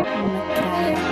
Okay.